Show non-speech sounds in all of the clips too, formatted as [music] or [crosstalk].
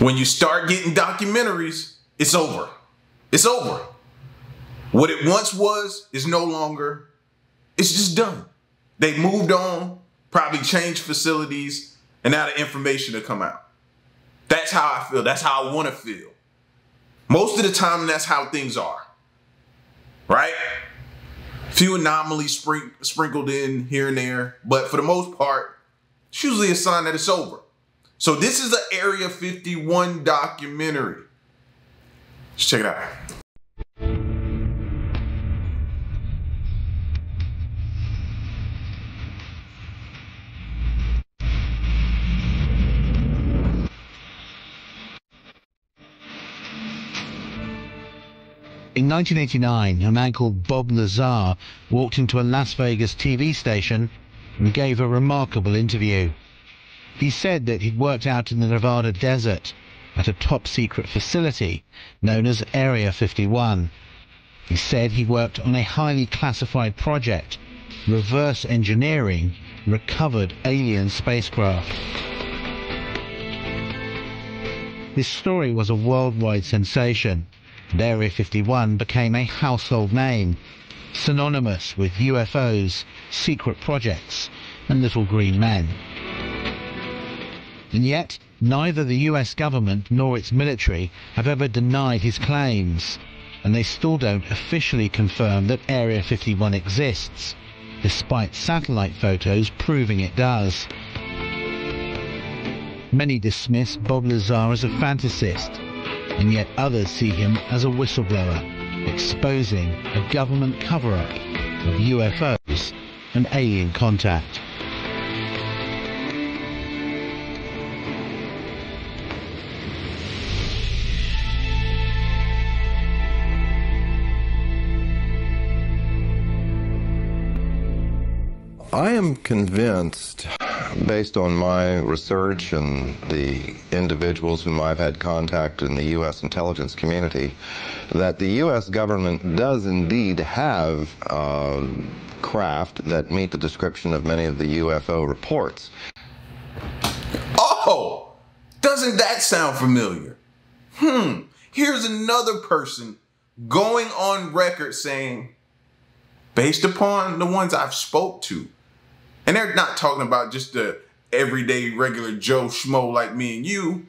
When you start getting documentaries, it's over. It's over. What it once was is no longer. It's just done. They moved on, probably changed facilities, and now the information to come out. That's how I feel. That's how I want to feel. Most of the time, that's how things are. Right? Few anomalies sprinkled in here and there, but for the most part, it's usually a sign that it's over. So this is the Area 51 documentary. Let's check it out. In 1989, a man called Bob Lazar walked into a Las Vegas TV station and gave a remarkable interview. He said that he'd worked out in the Nevada desert at a top secret facility known as Area 51. He said he worked on a highly classified project, reverse engineering recovered alien spacecraft. This story was a worldwide sensation and Area 51 became a household name, synonymous with UFOs, secret projects, and little green men. And yet, neither the US government nor its military have ever denied his claims, and they still don't officially confirm that Area 51 exists, despite satellite photos proving it does. Many dismiss Bob Lazar as a fantasist, and yet others see him as a whistleblower, exposing a government cover-up of UFOs and alien contact. I am convinced, based on my research and the individuals whom I've had contact in the U.S. intelligence community, that the U.S. government does indeed have uh, craft that meet the description of many of the UFO reports. Oh, doesn't that sound familiar? Hmm, here's another person going on record saying, based upon the ones I've spoke to, and they're not talking about just the everyday regular Joe Schmo like me and you.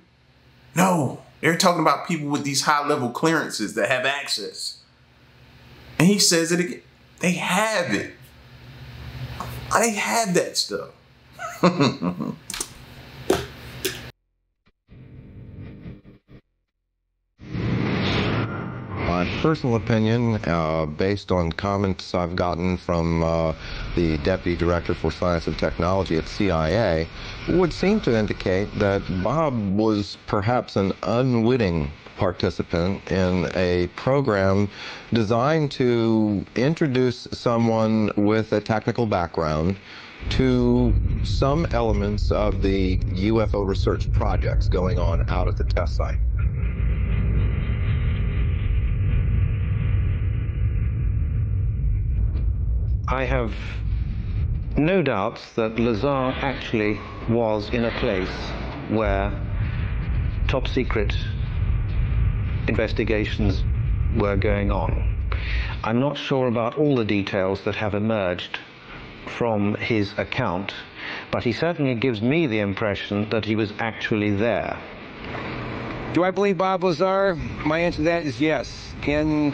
No, they're talking about people with these high level clearances that have access. And he says it again. They have it. They have that stuff. [laughs] My personal opinion, uh, based on comments I've gotten from uh, the Deputy Director for Science and Technology at CIA, would seem to indicate that Bob was perhaps an unwitting participant in a program designed to introduce someone with a technical background to some elements of the UFO research projects going on out at the test site. I have no doubts that Lazar actually was in a place where top secret investigations were going on. I'm not sure about all the details that have emerged from his account, but he certainly gives me the impression that he was actually there. Do I believe Bob Lazar? My answer to that is yes. And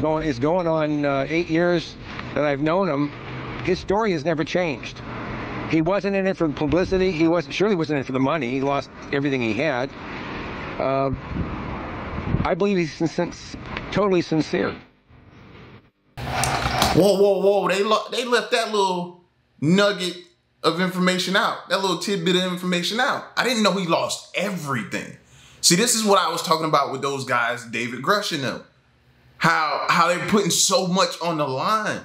going, it's going on uh, eight years that I've known him. His story has never changed. He wasn't in it for publicity. He wasn't surely wasn't in it for the money. He lost everything he had. Uh, I believe he's totally sincere. Whoa, whoa, whoa! They they left that little nugget of information out. That little tidbit of information out. I didn't know he lost everything. See, this is what I was talking about with those guys, David Grusch and them. How how they're putting so much on the line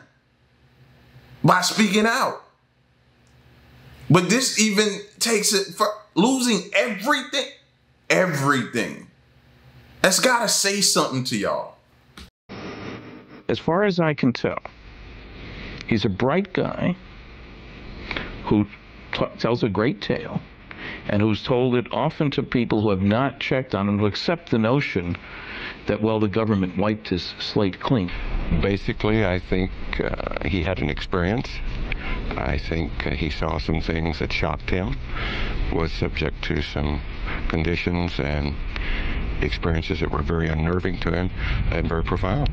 by speaking out. But this even takes it for losing everything, everything. That's gotta say something to y'all. As far as I can tell, he's a bright guy who t- tells a great tale. and who's told it often to people who have not checked on and who accept the notion that, well, the government wiped his slate clean. Basically, I think uh, he had an experience. I think uh, he saw some things that shocked him, was subject to some conditions and experiences that were very unnerving to him and very profound.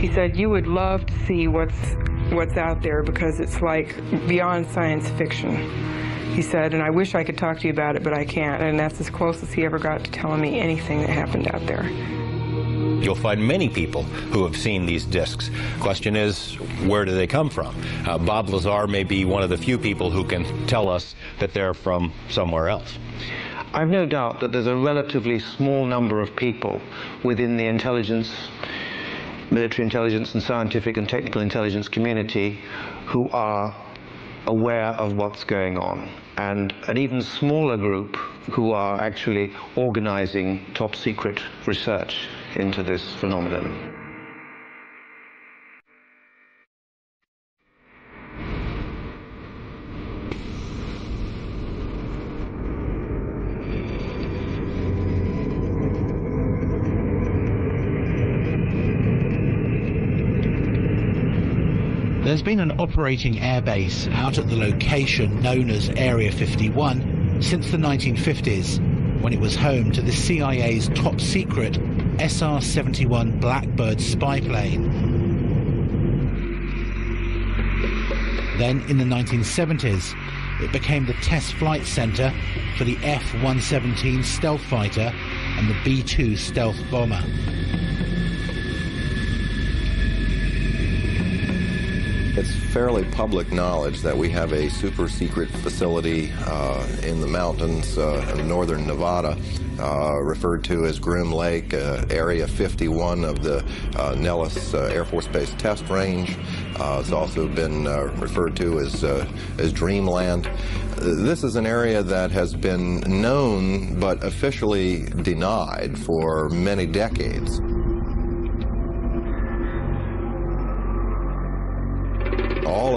He said, "You would love to see what's what's out there because it's like beyond science fiction." He said, "And I wish I could talk to you about it, but I can't." And that's as close as he ever got to telling me anything that happened out there. You'll find many people who have seen these discs. Question is, where do they come from? Uh, Bob Lazar may be one of the few people who can tell us that they're from somewhere else. I've no doubt that there's a relatively small number of people within the intelligence, military intelligence, and scientific and technical intelligence community who are aware of what's going on, and an even smaller group who are actually organizing top secret research into this phenomenon. There's been an operating airbase out at the location known as Area 51 since the 1950s, when it was home to the CIA's top secret SR-71 Blackbird spy plane. Then in the 1970s, it became the test flight center for the F-117 stealth fighter and the B-2 stealth bomber. It's fairly public knowledge that we have a super secret facility uh, in the mountains uh, in northern Nevada, uh, referred to as Groom Lake, uh, Area 51 of the uh, Nellis uh, Air Force Base Test Range. it's also been referred to as, as Dreamland. This is an area that has been known but officially denied for many decades.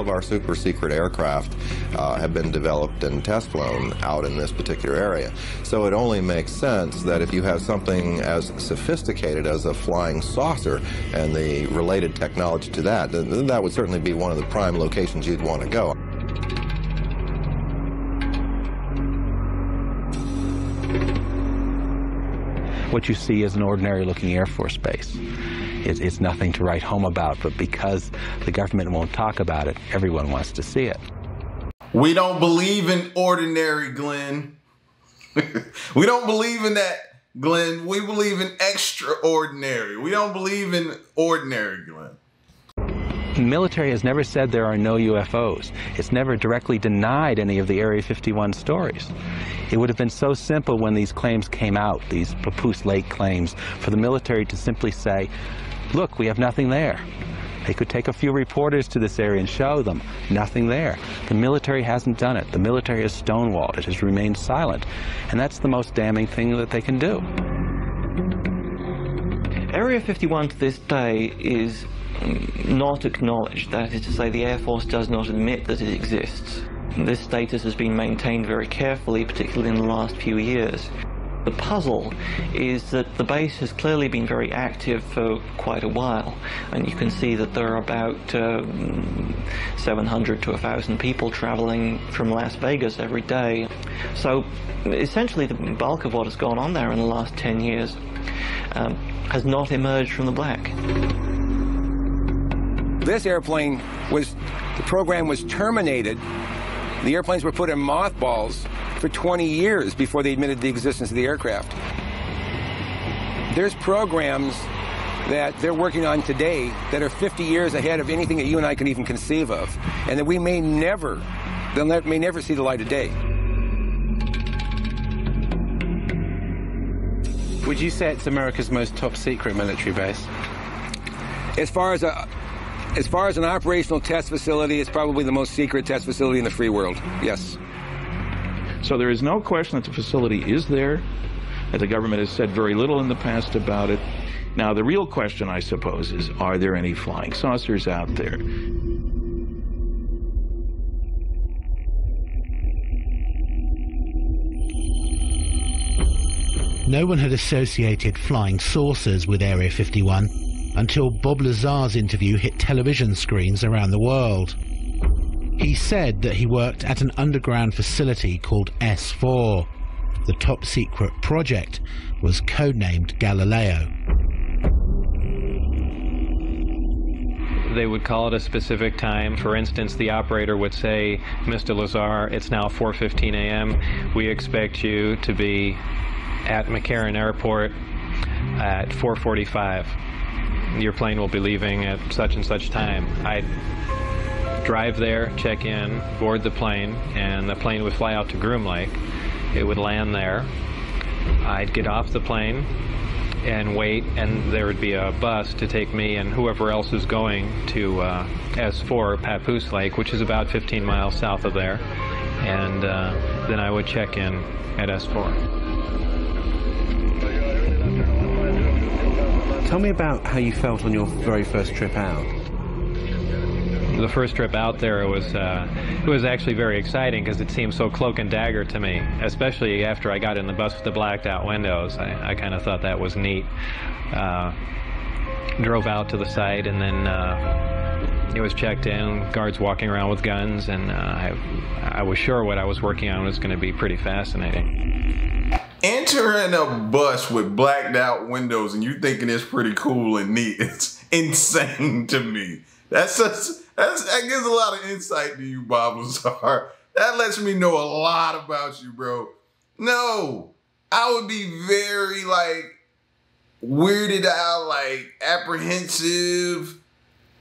Of our super secret aircraft uh, have been developed and test flown out in this particular area. So it only makes sense that if you have something as sophisticated as a flying saucer and the related technology to that, then that would certainly be one of the prime locations you'd want to go. What you see is an ordinary looking Air Force base. It's, it's nothing to write home about, but because the government won't talk about it, everyone wants to see it. We don't believe in ordinary, Glenn. [laughs] we don't believe in that, Glenn. We believe in extraordinary. We don't believe in ordinary, Glenn. The military has never said there are no UFOs. It's never directly denied any of the Area 51 stories. It would have been so simple when these claims came out, these Papoose Lake claims, for the military to simply say, look, we have nothing there. They could take a few reporters to this area and show them nothing there. The military hasn't done it. The military has stonewalled. It has remained silent. And that's the most damning thing that they can do. Area 51 to this day is not acknowledged. That is to say, the Air Force does not admit that it exists. This status has been maintained very carefully, particularly in the last few years. The puzzle is that the base has clearly been very active for quite a while, and you can see that there are about uh, 700 to 1,000 people traveling from Las Vegas every day. So essentially the bulk of what has gone on there in the last 10 years um, has not emerged from the black. This airplane was, the program was terminated. The airplanes were put in mothballs for 20 years before they admitted the existence of the aircraft. There's programs that they're working on today that are 50 years ahead of anything that you and I can even conceive of, and that we may never, may never see the light of day. Would you say it's America's most top secret military base? As far as a, as far as an operational test facility, it's probably the most secret test facility in the free world. Yes. So there is no question that the facility is there. That the government has said very little in the past about it. Now, the real question, I suppose, is are there any flying saucers out there? No one had associated flying saucers with Area 51 until Bob Lazar's interview hit television screens around the world. He said that he worked at an underground facility called S4. The top secret project was codenamed Galileo. They would call it a specific time. For instance, the operator would say, Mr. Lazar, it's now 4.15 a.m. We expect you to be at McCarran Airport at 4:45. Your plane will be leaving at such and such time. I'd drive there, check in, board the plane, and the plane would fly out to Groom Lake. It would land there. I'd get off the plane and wait, and there would be a bus to take me and whoever else is going to uh, S4 Papoose Lake, which is about 15 miles south of there, and uh, then I would check in at S4. Tell me about how you felt on your very first trip out. The first trip out there was uh, it was actually very exciting because it seemed so cloak and dagger to me, especially after I got in the bus with the blacked out windows. I, I kind of thought that was neat. Uh, drove out to the site and then uh, it was checked in, guards walking around with guns, and uh, I, I was sure what I was working on was going to be pretty fascinating entering a bus with blacked out windows and you thinking it's pretty cool and neat it's [laughs] insane to me that's just that's, that gives a lot of insight to you bob lazar that lets me know a lot about you bro no i would be very like weirded out like apprehensive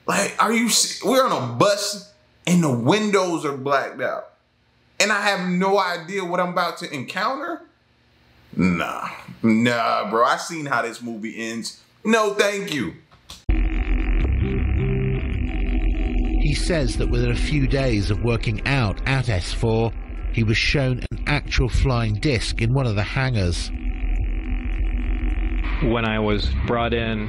like are you we're on a bus and the windows are blacked out and i have no idea what i'm about to encounter Nah, nah, bro. I seen how this movie ends. No, thank you. He says that within a few days of working out at S4, he was shown an actual flying disc in one of the hangars. When I was brought in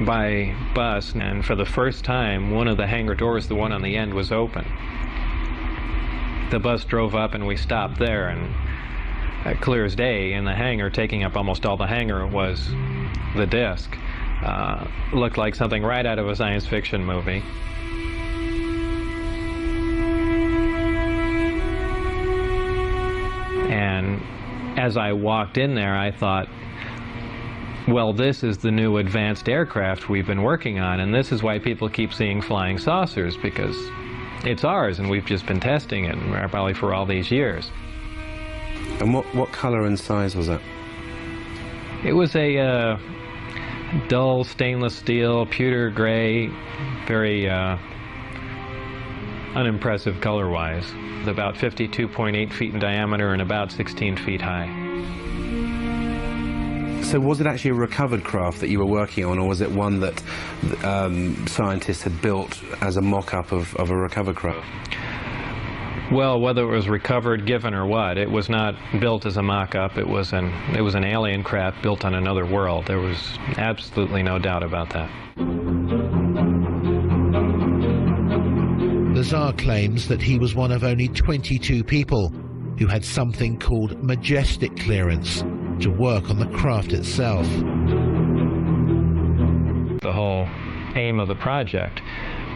by bus, and for the first time, one of the hangar doors, the one on the end, was open. The bus drove up and we stopped there, and clear as day in the hangar, taking up almost all the hangar was the disc. Uh, looked like something right out of a science fiction movie. As I walked in there, I thought, well, this is the new advanced aircraft we've been working on, and this is why people keep seeing flying saucers, because it's ours, and we've just been testing it probably for all these years. And what, what color and size was it? It was a uh, dull stainless steel, pewter gray, very uh, unimpressive color-wise. About 52.8 feet in diameter and about 16 feet high. So was it actually a recovered craft that you were working on, or was it one that um, scientists had built as a mock-up of, of a recovered craft? Well, whether it was recovered, given, or what, it was not built as a mock-up. It was an it was an alien craft built on another world. There was absolutely no doubt about that. Lazar claims that he was one of only 22 people who had something called majestic clearance to work on the craft itself. The whole aim of the project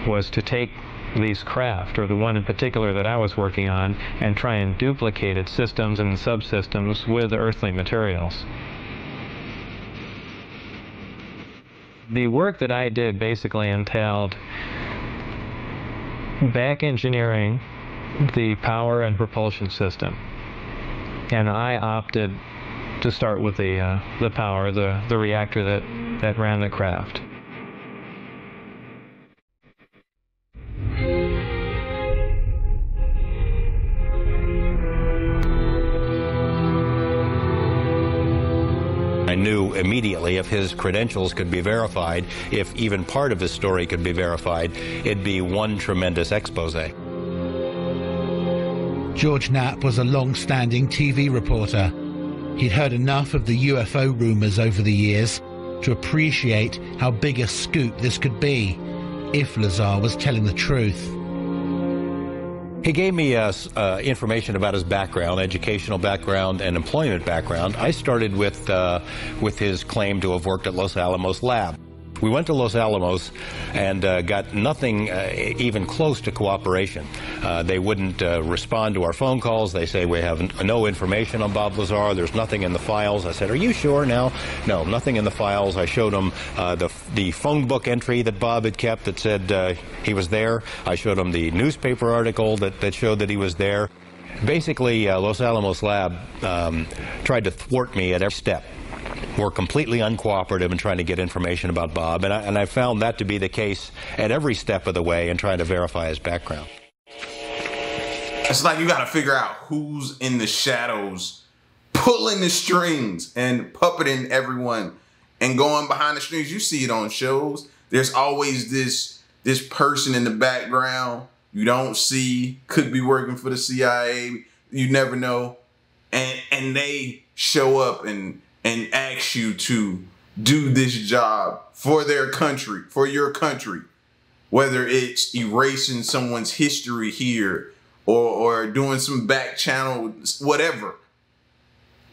was to take these craft, or the one in particular that I was working on, and try and duplicate its systems and subsystems with earthly materials. The work that I did basically entailed back engineering the power and propulsion system. And I opted to start with the, uh, the power, the, the reactor that, that ran the craft. Immediately if his credentials could be verified, if even part of his story could be verified, it'd be one tremendous expose. George Knapp was a long-standing TV reporter. He'd heard enough of the UFO rumors over the years to appreciate how big a scoop this could be if Lazar was telling the truth. He gave me uh, uh, information about his background, educational background, and employment background. I started with uh, with his claim to have worked at Los Alamos Lab. We went to Los Alamos and uh, got nothing uh, even close to cooperation. Uh, they wouldn't uh, respond to our phone calls. They say we have no information on Bob Lazar. There's nothing in the files. I said, "Are you sure now?" No, nothing in the files. I showed them uh, the the phone book entry that Bob had kept that said uh, he was there. I showed them the newspaper article that, that showed that he was there. Basically, Los Alamos Lab um, tried to thwart me at every step were completely uncooperative in trying to get information about Bob, and I, and I found that to be the case at every step of the way in trying to verify his background. It's like you got to figure out who's in the shadows, pulling the strings and puppeting everyone and going behind the strings. You see it on shows. There's always this this person in the background you don't see, could be working for the CIA. You never know, and and they show up and and ask you to do this job for their country, for your country, whether it's erasing someone's history here or, or doing some back channel, whatever.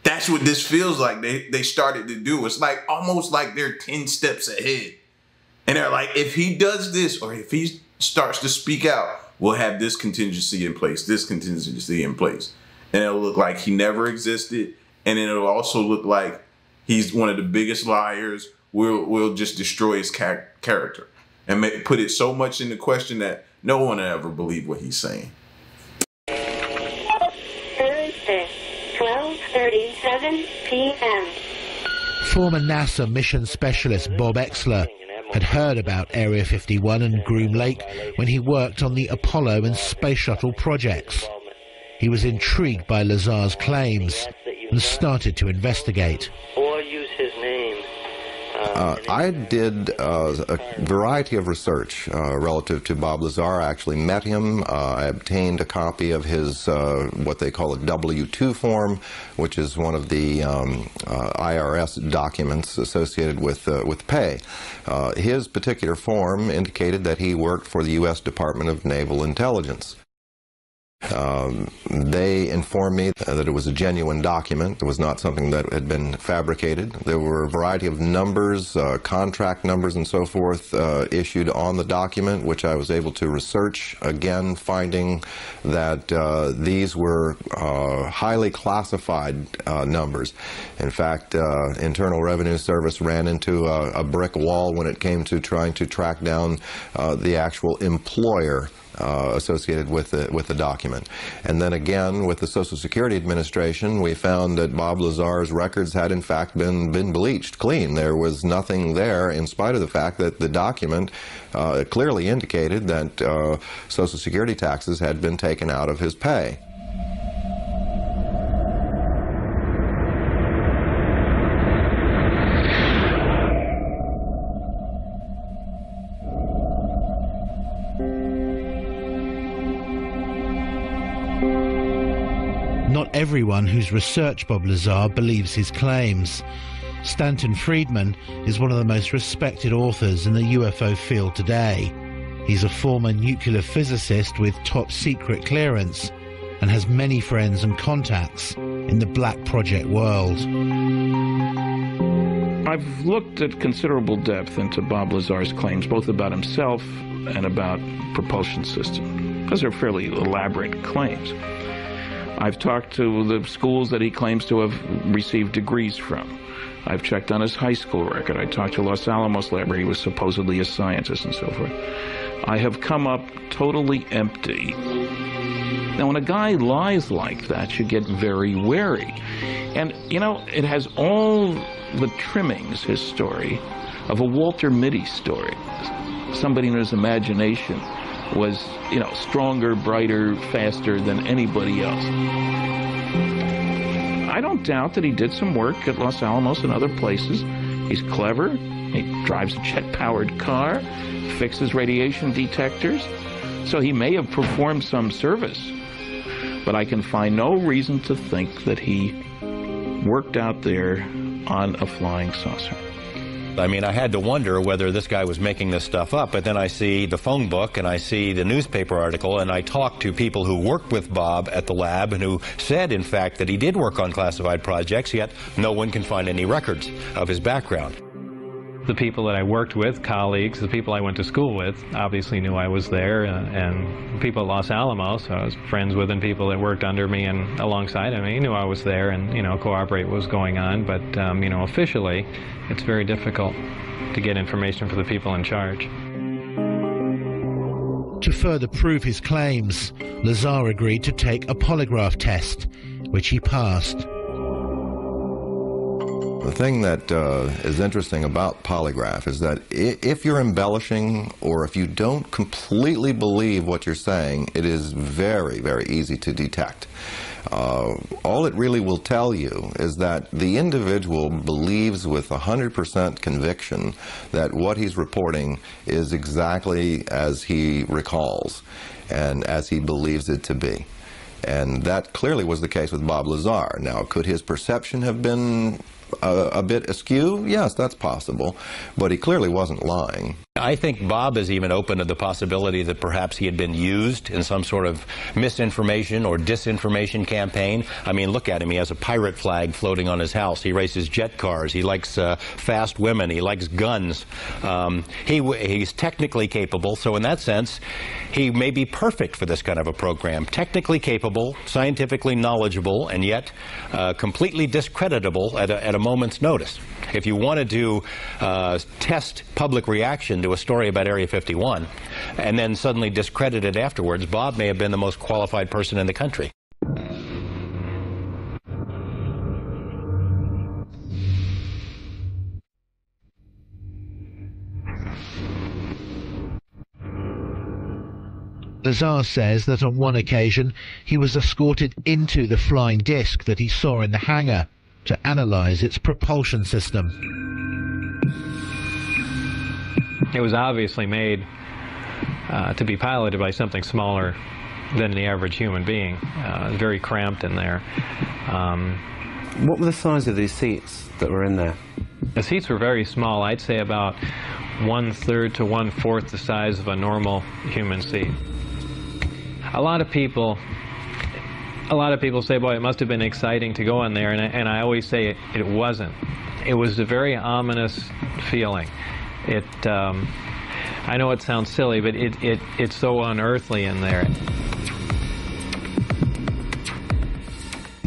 That's what this feels like. They they started to do. It's like almost like they're 10 steps ahead. And they're like, if he does this or if he starts to speak out, we'll have this contingency in place, this contingency in place. And it'll look like he never existed and then it'll also look like he's one of the biggest liars. We'll we'll just destroy his character and make, put it so much into question that no one will ever believe what he's saying. 12:37 p.m. Former NASA mission specialist Bob Oechsler had heard about Area 51 and Groom Lake when he worked on the Apollo and Space Shuttle projects. He was intrigued by Lazar's claims and started to investigate. Or use his name. Uh, I did uh, a variety of research uh, relative to Bob Lazar. I actually met him. Uh, I obtained a copy of his uh, what they call a W-2 form, which is one of the um, uh, IRS documents associated with with pay. his particular form indicated that he worked for the U.S. Department of Naval Intelligence. Um, they informed me that it was a genuine document. It was not something that had been fabricated. There were a variety of numbers, uh, contract numbers and so forth uh, issued on the document, which I was able to research, again finding that uh, these were uh, highly classified uh, numbers. In fact, uh, Internal Revenue Service ran into a, a, brick wall when it came to trying to track down the actual employer uh, associated with the, with the document. And then again, with the Social Security Administration, we found that Bob Lazar's records had in fact been, been bleached clean. There was nothing there in spite of the fact that the document uh, clearly indicated that uh, Social Security taxes had been taken out of his pay. Everyone who's researched Bob Lazar believes his claims. Stanton Friedman is one of the most respected authors in the UFO field today. He's a former nuclear physicist with top secret clearance and has many friends and contacts in the Black Project world. I've looked at considerable depth into Bob Lazar's claims, both about himself and about propulsion system. Those are fairly elaborate claims. I've talked to the schools that he claims to have received degrees from. I've checked on his high school record. I talked to Los Alamos Lab where he was supposedly a scientist and so forth. I have come up totally empty. Now, when a guy lies like that, you get very wary. And, you know, it has all the trimmings, his story, of a Walter Mitty story. Somebody in his imagination was, you know, stronger, brighter, faster than anybody else. I don't doubt that he did some work at Los Alamos and other places. He's clever. He drives a jet-powered car, fixes radiation detectors. So he may have performed some service. But I can find no reason to think that he worked out there on a flying saucer. I mean, I had to wonder whether this guy was making this stuff up, but then I see the phone book and I see the newspaper article and I talk to people who worked with Bob at the lab and who said, in fact, that he did work on classified projects, yet no one can find any records of his background. The people that I worked with, colleagues, the people I went to school with, obviously knew I was there, uh, and people at Los Alamos, I was friends with, and people that worked under me and alongside of me knew I was there, and you know, cooperate what was going on. But um, you know, officially, it's very difficult to get information for the people in charge. To further prove his claims, Lazar agreed to take a polygraph test, which he passed. The thing that uh, is interesting about polygraph is that if you're embellishing or if you don't completely believe what you're saying, it is very, very easy to detect. Uh, all it really will tell you is that the individual believes with 100% conviction that what he's reporting is exactly as he recalls and as he believes it to be. And that clearly was the case with Bob Lazar. Now, could his perception have been a, a bit askew? Yes, that's possible. But he clearly wasn't lying. I think Bob is even open to the possibility that perhaps he had been used in some sort of misinformation or disinformation campaign. I mean, look at him. He has a pirate flag floating on his house. He races jet cars. He likes uh, fast women. He likes guns. Um, he, he's technically capable, so in that sense, he may be perfect for this kind of a program. Technically capable, scientifically knowledgeable, and yet uh, completely discreditable at a, at a moment's notice. If you wanted to uh, test public reaction to a story about Area 51 and then suddenly discredited afterwards, Bob may have been the most qualified person in the country. Lazar says that on one occasion he was escorted into the flying disc that he saw in the hangar to analyze its propulsion system. It was obviously made uh, to be piloted by something smaller than the average human being. Uh, very cramped in there. Um, what were the size of these seats that were in there? The seats were very small. I'd say about one third to one fourth the size of a normal human seat. A lot of people a lot of people say, boy, it must have been exciting to go in there, and I, and I always say it, it wasn't. It was a very ominous feeling. It, um, I know it sounds silly, but it, it, it's so unearthly in there.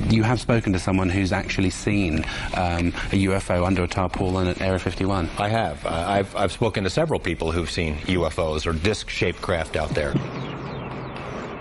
You have spoken to someone who's actually seen um, a UFO under a tarpaulin at Area 51. I have. Uh, I've, I've spoken to several people who've seen UFOs or disc-shaped craft out there.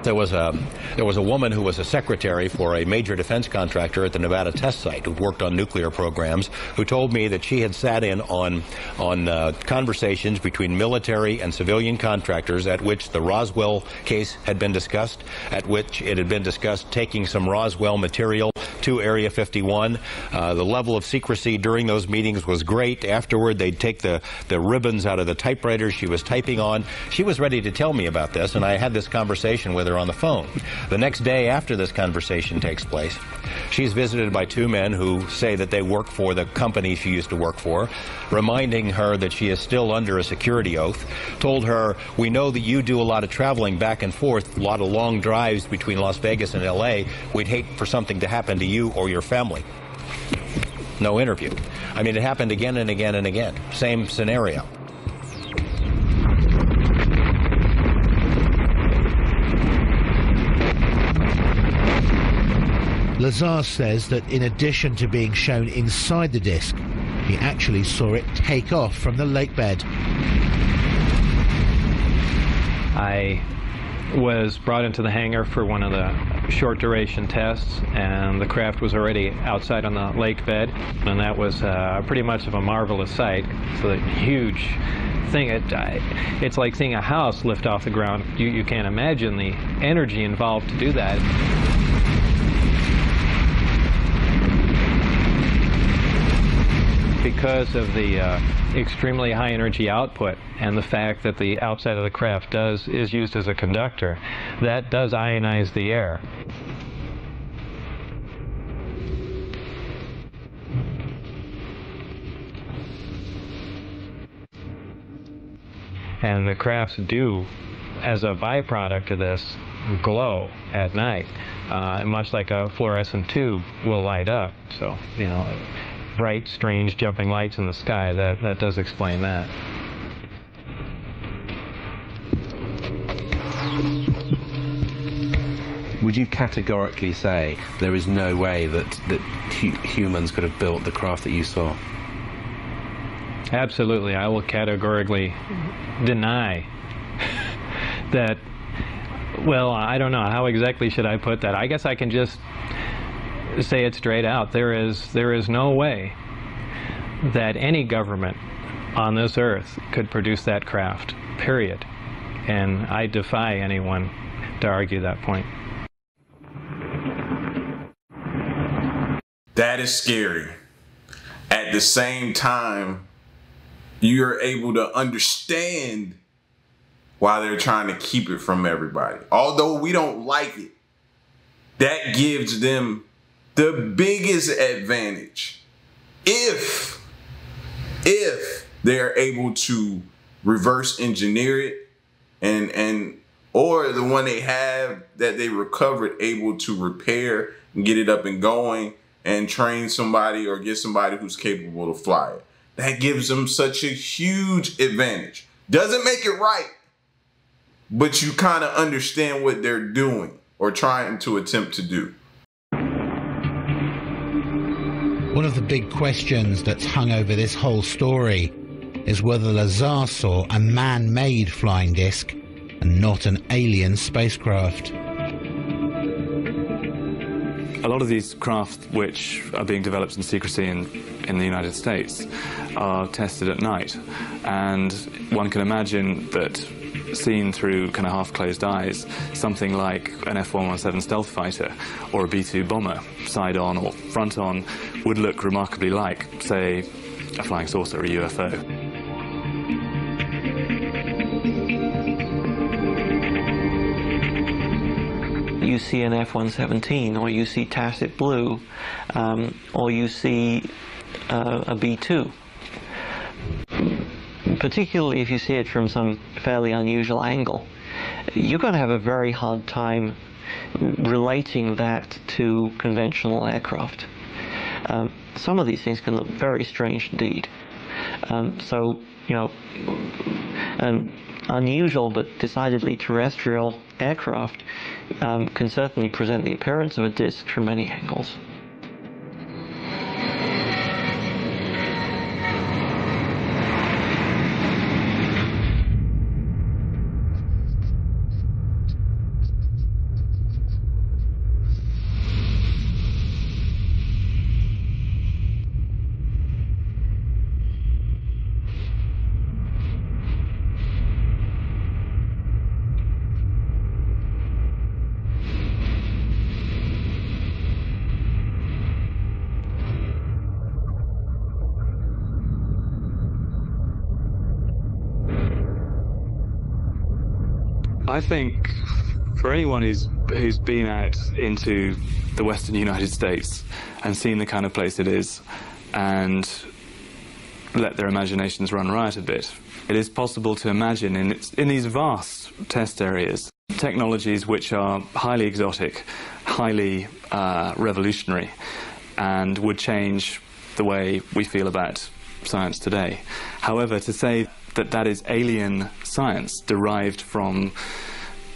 There was a there was a woman who was a secretary for a major defense contractor at the Nevada test site who worked on nuclear programs who told me that she had sat in on on uh, conversations between military and civilian contractors at which the Roswell case had been discussed, at which it had been discussed taking some Roswell material to Area 51. Uh, the level of secrecy during those meetings was great. Afterward, they'd take the, the ribbons out of the typewriter she was typing on. She was ready to tell me about this, and I had this conversation with her on the phone. The next day after this conversation takes place, she's visited by two men who say that they work for the company she used to work for, reminding her that she is still under a security oath, told her, we know that you do a lot of traveling back and forth, a lot of long drives between Las Vegas and L.A. We'd hate for something to happen to or your family. No interview. I mean, it happened again and again and again. Same scenario. Lazar says that in addition to being shown inside the disc, he actually saw it take off from the lake bed. I was brought into the hangar for one of the short duration tests and the craft was already outside on the lake bed and that was uh, pretty much of a marvelous sight. It's a huge thing. It, it's like seeing a house lift off the ground. You, you can't imagine the energy involved to do that. Because of the uh, extremely high energy output and the fact that the outside of the craft does is used as a conductor, that does ionize the air. And the crafts do, as a byproduct of this, glow at night, uh, much like a fluorescent tube will light up. So, you know, bright, strange jumping lights in the sky, that, that does explain that. Would you categorically say there is no way that, that hu- humans could have built the craft that you saw? Absolutely. I will categorically deny [laughs] that. Well, I don't know. How exactly should I put that? I guess I can just say it straight out. There is, there is no way that any government on this earth could produce that craft, period. And I defy anyone to argue that point. That is scary. At the same time, you're able to understand why they're trying to keep it from everybody. Although we don't like it, that gives them the biggest advantage. If if they're able to reverse engineer it and and or the one they have that they recovered able to repair and get it up and going and train somebody or get somebody who's capable to fly it. That gives them such a huge advantage. Doesn't make it right, but you kind of understand what they're doing or trying to attempt to do. One of the big questions that's hung over this whole story is whether Lazar saw a man made flying disc and not an alien spacecraft. A lot of these craft which are being developed in secrecy in, in the United States are tested at night. And one can imagine that seen through kind of half-closed eyes, something like an F-117 stealth fighter or a B-2 bomber, side-on or front-on, would look remarkably like, say, a flying saucer or a UFO. you see an F-117 or you see Tacit Blue um, or you see uh, a B-2. Particularly if you see it from some fairly unusual angle, you're going to have a very hard time relating that to conventional aircraft. Um, some of these things can look very strange indeed. Um, so, you know, an unusual but decidedly terrestrial aircraft um, can certainly present the appearance of a disk from many angles. I think for anyone who's who's been out into the western United States and seen the kind of place it is and let their imaginations run riot a bit, it is possible to imagine in, in these vast test areas technologies which are highly exotic, highly uh, revolutionary, and would change the way we feel about science today. However, to say that that is alien science derived from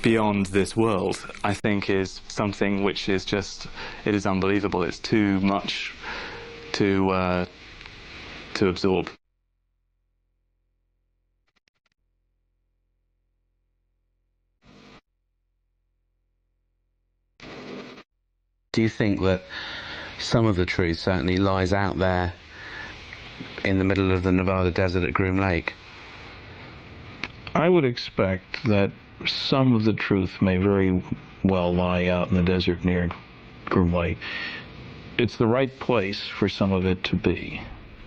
beyond this world, I think is something which is just, it is unbelievable. It's too much to, uh, to absorb. Do you think that some of the truth certainly lies out there in the middle of the Nevada desert at Groom Lake? I would expect that some of the truth may very well lie out in the desert near Groom Lake. It's the right place for some of it to be.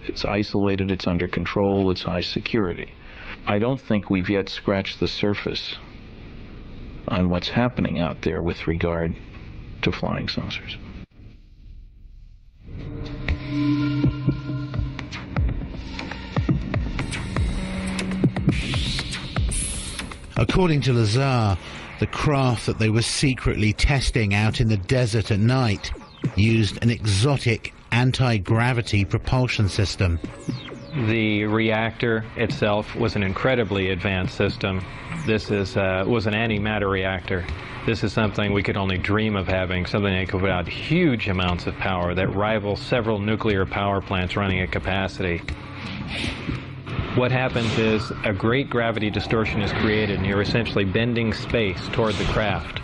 It's isolated, it's under control, it's high security. I don't think we've yet scratched the surface on what's happening out there with regard to flying saucers. According to Lazar, the craft that they were secretly testing out in the desert at night used an exotic anti-gravity propulsion system. The reactor itself was an incredibly advanced system. This is uh, was an antimatter reactor. This is something we could only dream of having, something that could put out huge amounts of power that rival several nuclear power plants running at capacity. What happens is a great gravity distortion is created and you're essentially bending space toward the craft.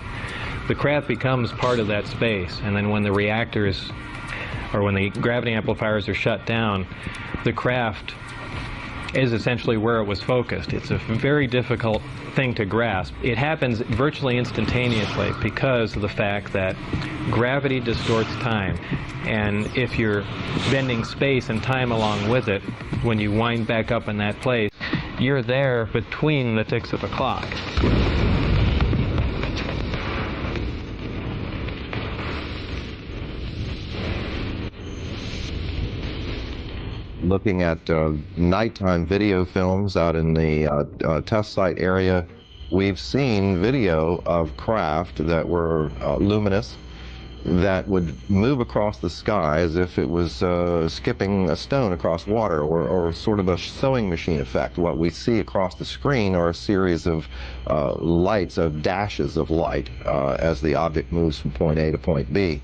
The craft becomes part of that space and then when the reactors or when the gravity amplifiers are shut down, the craft is essentially where it was focused. It's a very difficult thing to grasp. It happens virtually instantaneously because of the fact that gravity distorts time. And if you're bending space and time along with it, when you wind back up in that place, you're there between the ticks of the clock. Looking at uh, nighttime video films out in the uh, uh, test site area, we've seen video of craft that were uh, luminous that would move across the sky as if it was uh, skipping a stone across water or, or, sort of a sewing machine effect. What we see across the screen are a series of lights, of dashes of light as the object moves from point A to point B.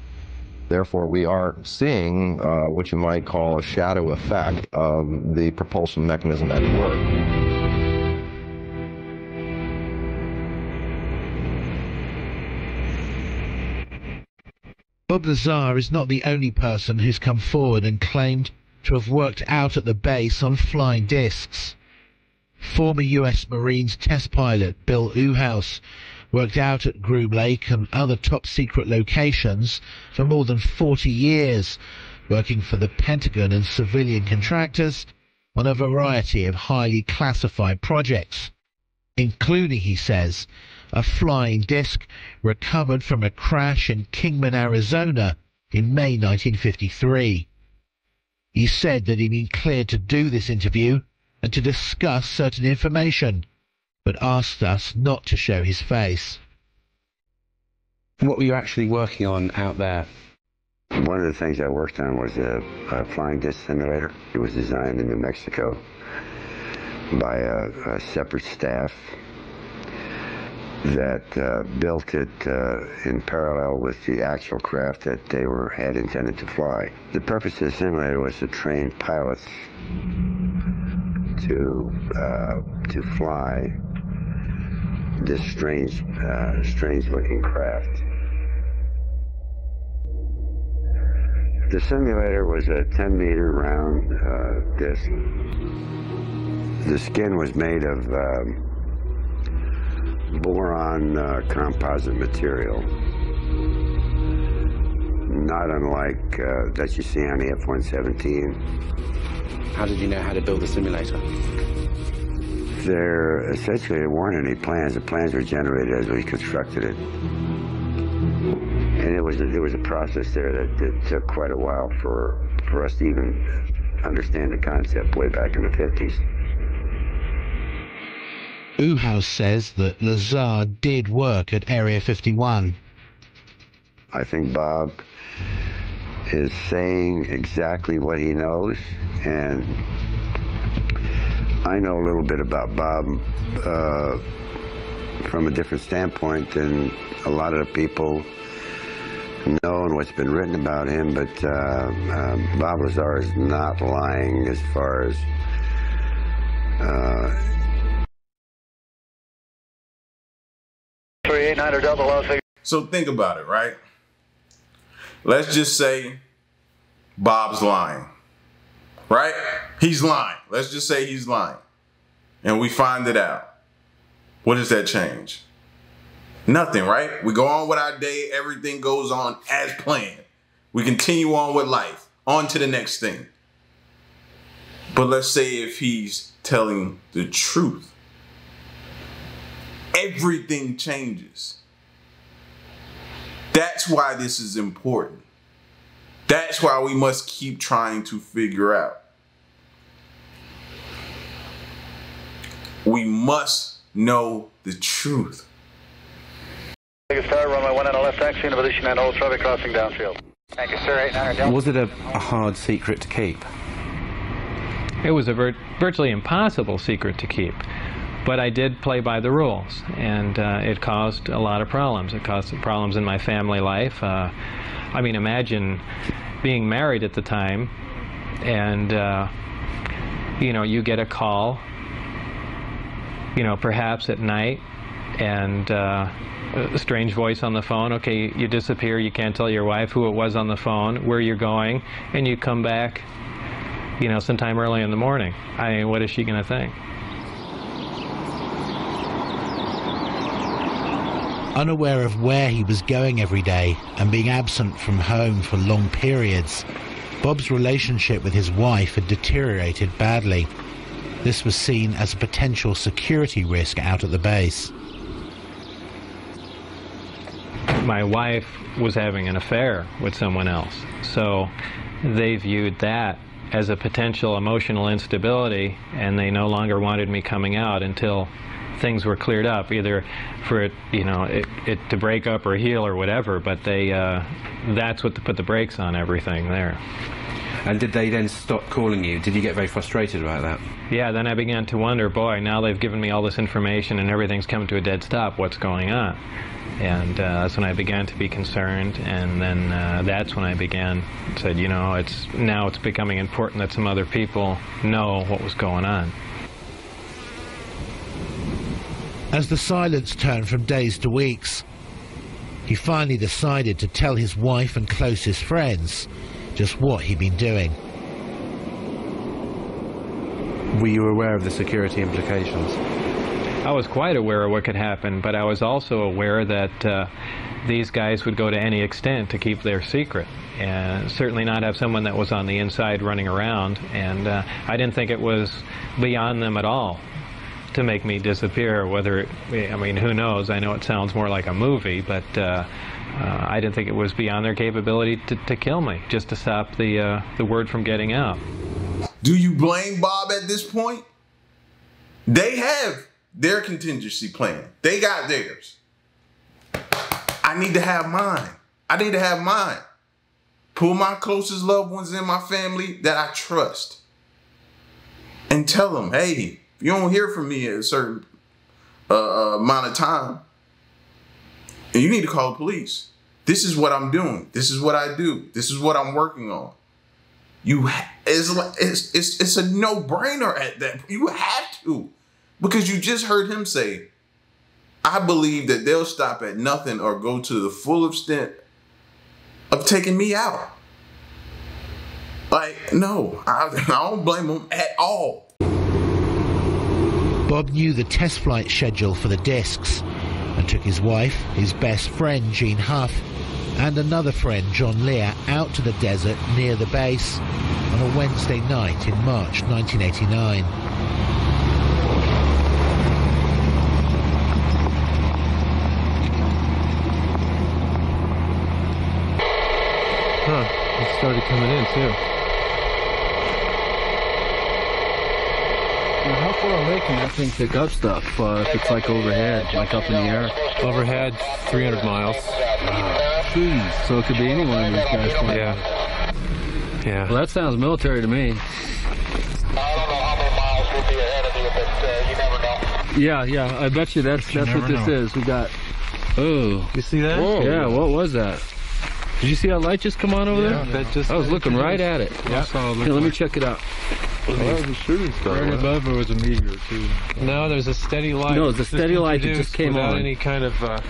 Therefore, we are seeing uh, what you might call a shadow effect of the propulsion mechanism at work. Bob Lazar is not the only person who's come forward and claimed to have worked out at the base on flying discs. Former US Marines test pilot Bill Uhouse worked out at Groom Lake and other top secret locations for more than 40 years, working for the Pentagon and civilian contractors on a variety of highly classified projects, including, he says, a flying disc recovered from a crash in Kingman, Arizona in May 1953. He said that he'd been cleared to do this interview and to discuss certain information, but asked us not to show his face. What were you actually working on out there? One of the things I worked on was a, a flying disc simulator. It was designed in New Mexico by a, a separate staff that uh, built it uh, in parallel with the actual craft that they were had intended to fly. The purpose of the simulator was to train pilots to uh, to fly this strange, uh, strange-looking craft. The simulator was a 10-meter round uh, disc. The skin was made of um, boron uh, composite material, not unlike uh, that you see on the F-117. How did you know how to build the simulator? There essentially there weren't any plans. The plans were generated as we constructed it. And it was a, there was a process there that, that took quite a while for for us to even understand the concept way back in the 50s. Uhouse says that Lazar did work at Area 51. I think Bob is saying exactly what he knows, and I know a little bit about Bob uh, from a different standpoint than a lot of the people know and what's been written about him, but uh, uh, Bob Lazar is not lying as far as uh, So think about it, right? Let's just say Bob's lying right? He's lying. Let's just say he's lying. And we find it out. What does that change? Nothing, right? We go on with our day. Everything goes on as planned. We continue on with life. On to the next thing. But let's say if he's telling the truth, everything changes. That's why this is important. That's why we must keep trying to figure out. We must know the truth. Vegas Star, runway 1 and a left taxi in position and hold traffic crossing downfield. Thank you, sir. 89 Delta. Was it a, a hard secret to keep? It was a vir- virtually impossible secret to keep. But I did play by the rules, and uh, it caused a lot of problems. It caused problems in my family life. Uh, I mean, imagine being married at the time, and uh, you know, you get a call, you know, perhaps at night, and uh, a strange voice on the phone. Okay, you disappear. You can't tell your wife who it was on the phone, where you're going, and you come back, you know, sometime early in the morning. I mean, what is she going to think? Unaware of where he was going every day and being absent from home for long periods, Bob's relationship with his wife had deteriorated badly. This was seen as a potential security risk out at the base. my wife was having an affair with someone else. So they viewed that as a potential emotional instability, and they no longer wanted me coming out until things were cleared up, either for it, you know, it, it to break up or heal or whatever. But they, uh, that's what put the brakes on everything there. And did they then stop calling you? Did you get very frustrated about that? Yeah, then I began to wonder, boy, now they've given me all this information and everything's come to a dead stop. What's going on? And uh, that's when I began to be concerned, and then uh, that's when I began said, you know, it's now it's becoming important that some other people know what was going on. As the silence turned from days to weeks, he finally decided to tell his wife and closest friends just what he'd been doing. Were you aware of the security implications? I was quite aware of what could happen, but I was also aware that uh, these guys would go to any extent to keep their secret, and certainly not have someone that was on the inside running around. And uh, I didn't think it was beyond them at all to make me disappear. Whether it, I mean, who knows? I know it sounds more like a movie, but uh, uh, I didn't think it was beyond their capability to, to kill me, just to stop the uh, the word from getting out. Do you blame Bob at this point? They have their contingency plan. They got theirs. I need to have mine. I need to have mine. Pull my closest loved ones in my family that I trust and tell them, hey, if you don't hear from me at a certain uh, amount of time, and you need to call the police. This is what I'm doing. This is what I do. This is what I'm working on. You it's it's it's, a no brainer at that. You have to, because you just heard him say, "I believe that they'll stop at nothing or go to the full extent of taking me out." Like, no, I, [laughs] I don't blame them at all. Bob knew the test flight schedule for the discs and took his wife, his best friend Gene Huff, and another friend John Lear out to the desert near the base on a Wednesday night in March 1989. Huh. Started coming in too. How far away can that thing pick up stuff uh, if it's like overhead, like up in the air? Overhead, 300 miles. Jeez, so it could be any one of these guys. flying. Yeah. Yeah. Well, that sounds military to me. Yeah, yeah. I bet you that's that's what this know. is. We got. Oh. You see that? Yeah. What was that? Did you see that light just come on over Yeah, there? that just- I was looking right at it. Yeah. That's all it looked Here, let me check it out. That was a shooting star. Right above it was a meteor too. No, there's a steady light. No, it's a It's steady light that just came without on. any kind of. Uh,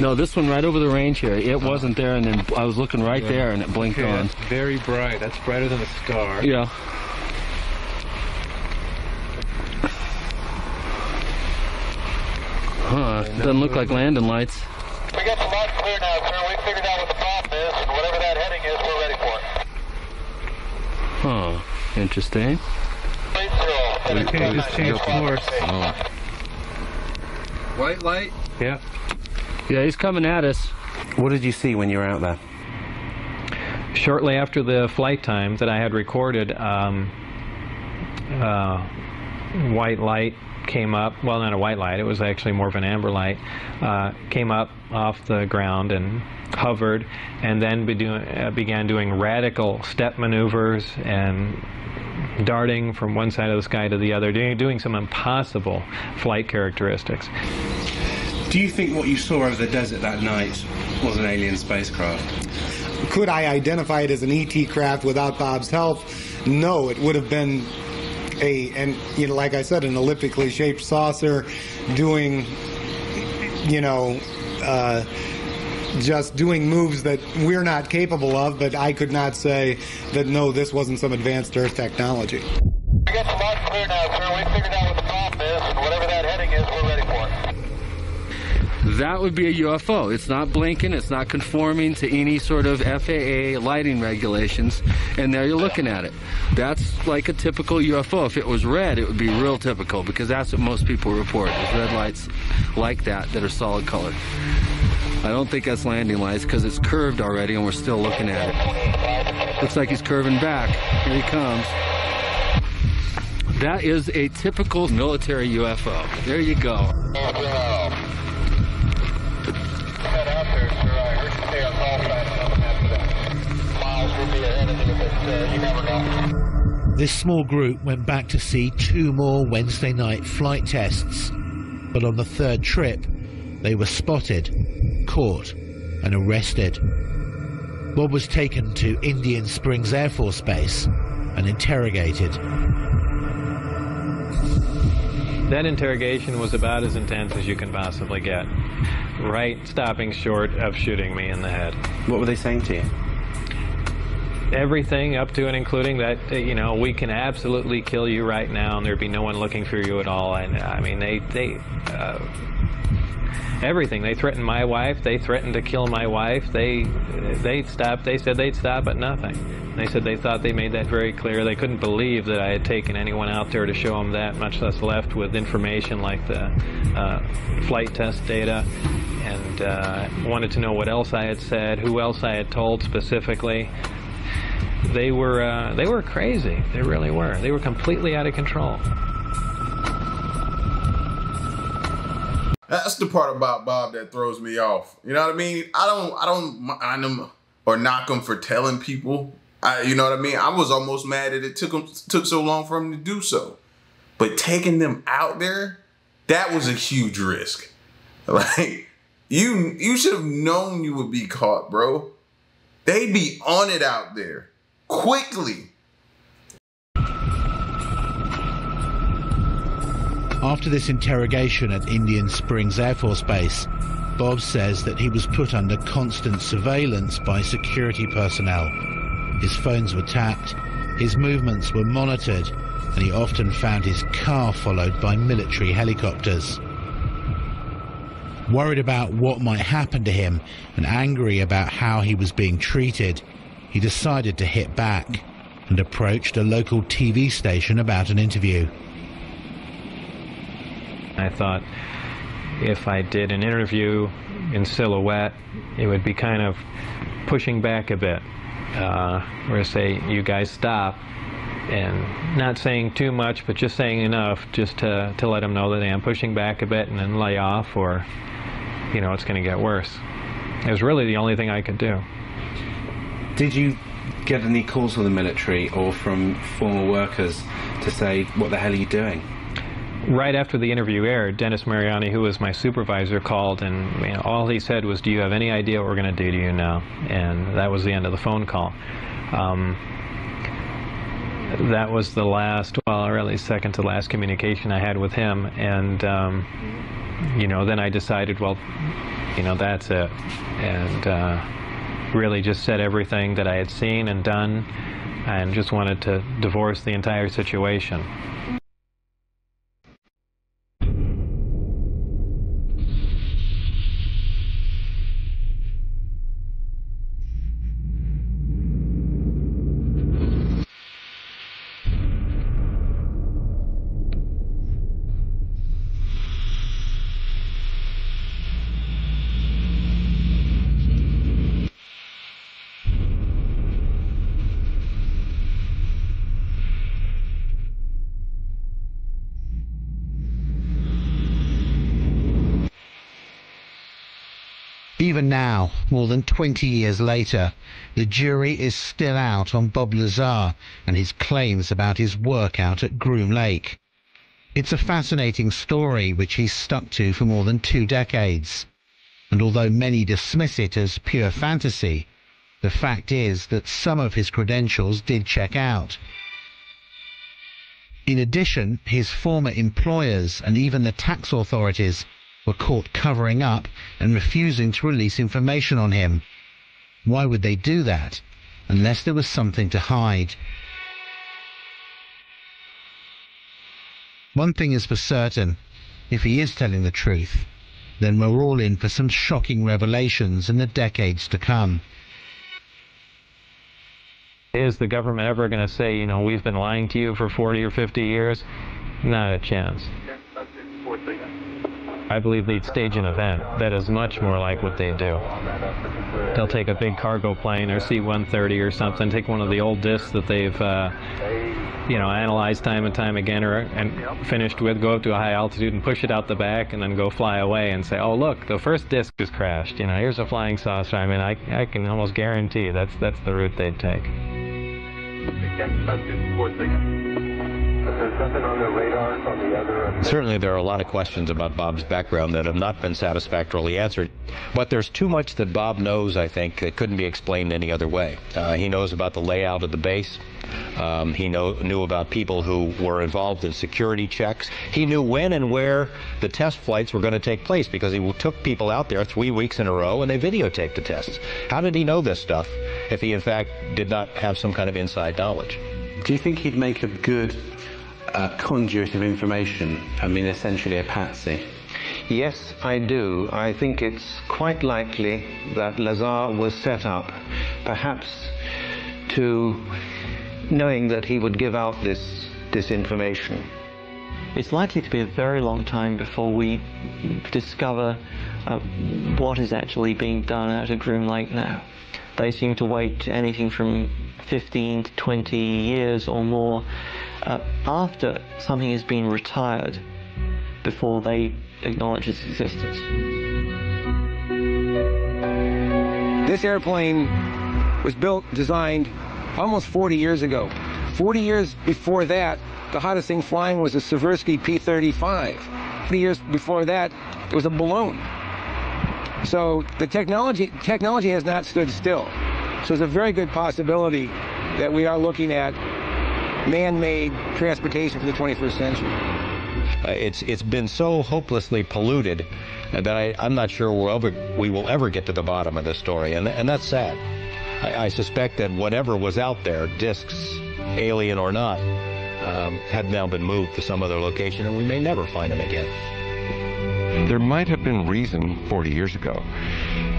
No, this one right over the range here. It wasn't there, and then I was looking right Yeah. there, and it blinked okay, on. that's very bright. That's brighter than a star. Yeah. Huh? Doesn't look like landing lights. We got the light clear now, sir. We figured out what the problem is, and whatever that heading is, we're ready for it. Huh? Interesting. Okay, just change course. White light. Yeah. Yeah, he's coming at us. What did you see when you were out there? Shortly after the flight time that I had recorded, um, uh, white light came up. Well, not a white light. It was actually more of an amber light. Uh, came up off the ground and hovered, and then be doing, uh, began doing radical step maneuvers and darting from one side of the sky to the other, doing, doing some impossible flight characteristics. Do you think what you saw over the desert that night was an alien spacecraft? Could I identify it as an ET craft without Bob's help? No, it would have been a, and you know, like I said, an elliptically shaped saucer doing, you know, uh, just doing moves that we're not capable of, but I could not say that no, this wasn't some advanced Earth technology. We got the log clear now, sir. We figured out what the problem is, and whatever that heading is, we're ready for it. That would be a UFO. It's not blinking, it's not conforming to any sort of FAA lighting regulations, and there you're looking at it. That's like a typical UFO. If it was red, it would be real typical because that's what most people report is red lights like that that are solid colored. I don't think that's landing lights because it's curved already and we're still looking at it. Looks like he's curving back. Here he comes. That is a typical military UFO. There you go. This small group went back to see two more Wednesday night flight tests, but on the third trip, they were spotted, caught, and arrested. Bob was taken to Indian Springs Air Force Base and interrogated. That interrogation was about as intense as you can possibly get. Right stopping short of shooting me in the head. What were they saying to you? Everything up to and including that, uh, you know, we can absolutely kill you right now and there'd be no one looking for you at all. And I mean, they, they, uh, everything. They threatened my wife. They threatened to kill my wife. They, they stopped. They said they'd stop at nothing. They said they thought they made that very clear. They couldn't believe that I had taken anyone out there to show them that, much less left with information like the uh, flight test data, and uh, wanted to know what else I had said, who else I had told specifically. They were uh, they were crazy. They really were. They were completely out of control. That's the part about Bob that throws me off. You know what I mean? I don't, I don't mind him or knock him for telling people. I, you know what I mean? I was almost mad that it took him took so long for him to do so. But taking them out there, that was a huge risk. [laughs] Like you, you should have known you would be caught, bro. They'd be on it out there quickly. After this interrogation at Indian Springs Air Force Base, Bob says that he was put under constant surveillance by security personnel. His phones were tapped, his movements were monitored, and he often found his car followed by military helicopters. Worried about what might happen to him and angry about how he was being treated, he decided to hit back and approached a local TV station about an interview. I thought if I did an interview in silhouette, it would be kind of pushing back a bit. Uh, or say, you guys stop, and not saying too much, but just saying enough just to, to let them know that I'm pushing back a bit and then lay off, or, you know, it's going to get worse. It was really the only thing I could do. Did you get any calls from the military or from former workers to say, what the hell are you doing? Right after the interview aired, Dennis Mariani, who was my supervisor, called, and you know, all he said was, "Do you have any idea what we're going to do to you now?" And that was the end of the phone call. Um, that was the last, well, really second to last communication I had with him, and um, you know, then I decided, well, you know, that's it, and uh, really just said everything that I had seen and done, and just wanted to divorce the entire situation. Even now, more than 20 years later, the jury is still out on Bob Lazar and his claims about his work out at Groom Lake. It's a fascinating story which he's stuck to for more than two decades. And although many dismiss it as pure fantasy, the fact is that some of his credentials did check out. In addition, his former employers and even the tax authorities were caught covering up and refusing to release information on him. Why would they do that unless there was something to hide? One thing is for certain, if he is telling the truth, then we're all in for some shocking revelations in the decades to come. Is the government ever going to say, you know, we've been lying to you for 40 or 50 years? Not a chance. I believe they'd stage an event that is much more like what they do. They'll take a big cargo plane or C-130 or something, take one of the old discs that they've, uh, you know, analyzed time and time again or and finished with, go up to a high altitude and push it out the back and then go fly away and say, oh look, the first disc has crashed. You know, here's a flying saucer. I mean, I, I can almost guarantee that's that's the route they'd take. Certainly, there are a lot of questions about Bob's background that have not been satisfactorily answered. But there's too much that Bob knows, I think, that couldn't be explained any other way. Uh, he knows about the layout of the base. Um, he know, knew about people who were involved in security checks. He knew when and where the test flights were going to take place because he took people out there three weeks in a row and they videotaped the tests. How did he know this stuff if he, in fact, did not have some kind of inside knowledge? Do you think he'd make a good uh, conduit of information? I mean, essentially a patsy. Yes, I do. I think it's quite likely that Lazar was set up, perhaps to knowing that he would give out this, this information. It's likely to be a very long time before we discover uh, what is actually being done out at Groom Lake now. They seem to wait anything from 15 to 20 years or more uh, after something has been retired before they acknowledge its existence. This airplane was built, designed almost 40 years ago. 40 years before that, the hottest thing flying was a Seversky P-35. 40 years before that, it was a balloon. So the technology technology has not stood still. So it's a very good possibility that we are looking at man-made transportation for the 21st century. Uh, it's it's been so hopelessly polluted that I, I'm not sure we'll ever, we will ever get to the bottom of this story, and and that's sad. I, I suspect that whatever was out there, discs, alien or not, um, had now been moved to some other location, and we may never find them again. There might have been reason 40 years ago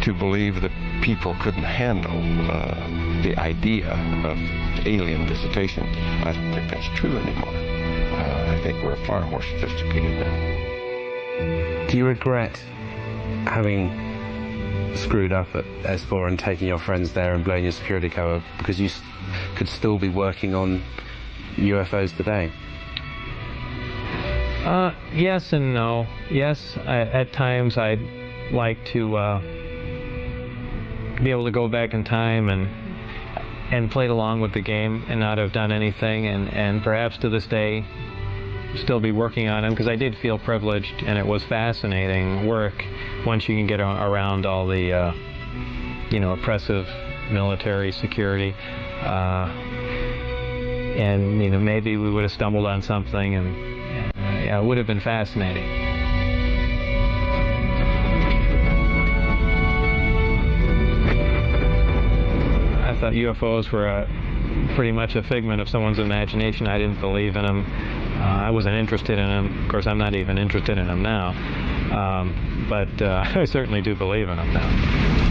to believe that people couldn't handle uh, the idea of alien visitation. I don't think that's true anymore. Uh, I think we're far more sophisticated now. Do you regret having screwed up at S4 and taking your friends there and blowing your security cover because you could still be working on UFOs today? Uh, yes and no. Yes, I, at times I'd like to uh, be able to go back in time and and played along with the game and not have done anything, and and perhaps to this day still be working on them because I did feel privileged and it was fascinating work once you can get around all the uh, you know oppressive military security. Uh, and you know maybe we would have stumbled on something and uh, yeah, it would have been fascinating. Thought UFOs were uh, pretty much a figment of someone's imagination. I didn't believe in them. Uh, I wasn't interested in them. Of course, I'm not even interested in them now. Um, but uh, [laughs] I certainly do believe in them now.